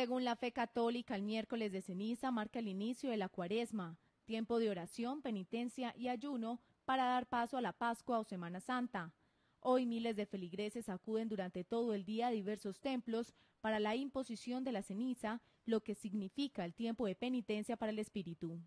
Según la fe católica, el miércoles de ceniza marca el inicio de la cuaresma, tiempo de oración, penitencia y ayuno para dar paso a la Pascua o Semana Santa. Hoy miles de feligreses acuden durante todo el día a diversos templos para la imposición de la ceniza, lo que significa el tiempo de penitencia para el espíritu.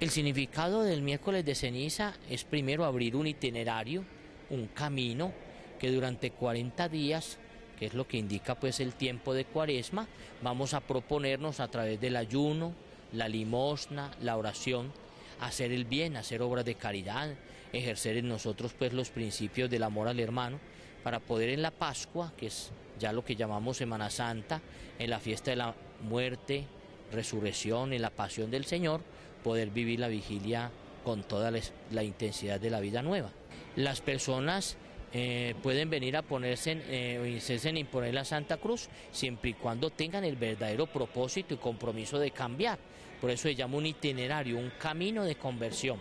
El significado del miércoles de ceniza es primero abrir un itinerario, un camino que durante 40 días es lo que indica pues el tiempo de cuaresma, vamos a proponernos a través del ayuno, la limosna, la oración, hacer el bien, hacer obras de caridad, ejercer en nosotros pues los principios del amor al hermano, para poder en la Pascua, que es ya lo que llamamos Semana Santa, en la fiesta de la muerte, resurrección, en la pasión del Señor, poder vivir la vigilia con toda la intensidad de la vida nueva. Las personas eh, pueden venir a ponerse eh, o imponer la Santa Cruz siempre y cuando tengan el verdadero propósito y compromiso de cambiar. Por eso se llama un itinerario, un camino de conversión.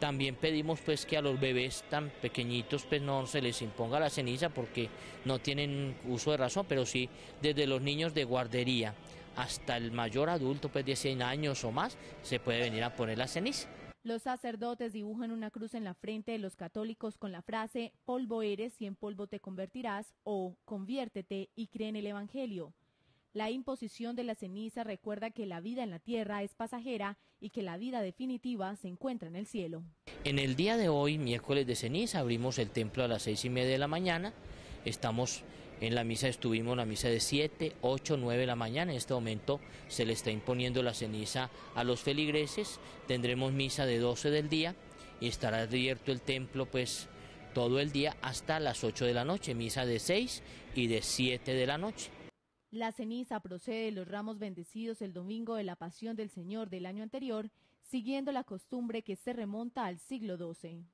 También pedimos pues que a los bebés tan pequeñitos pues no se les imponga la ceniza porque no tienen uso de razón, pero sí desde los niños de guardería hasta el mayor adulto pues de 100 años o más se puede venir a poner la ceniza. Los sacerdotes dibujan una cruz en la frente de los católicos con la frase polvo eres y en polvo te convertirás o conviértete y cree en el Evangelio. La imposición de la ceniza recuerda que la vida en la tierra es pasajera y que la vida definitiva se encuentra en el cielo. En el día de hoy, miércoles de ceniza, abrimos el templo a las seis y media de la mañana. Estamos en la misa estuvimos la misa de 7, 8, 9 de la mañana. En este momento se le está imponiendo la ceniza a los feligreses. Tendremos misa de 12 del día y estará abierto el templo pues todo el día hasta las 8 de la noche. Misa de 6 y de 7 de la noche. La ceniza procede de los ramos bendecidos el domingo de la Pasión del Señor del año anterior, siguiendo la costumbre que se remonta al siglo XII.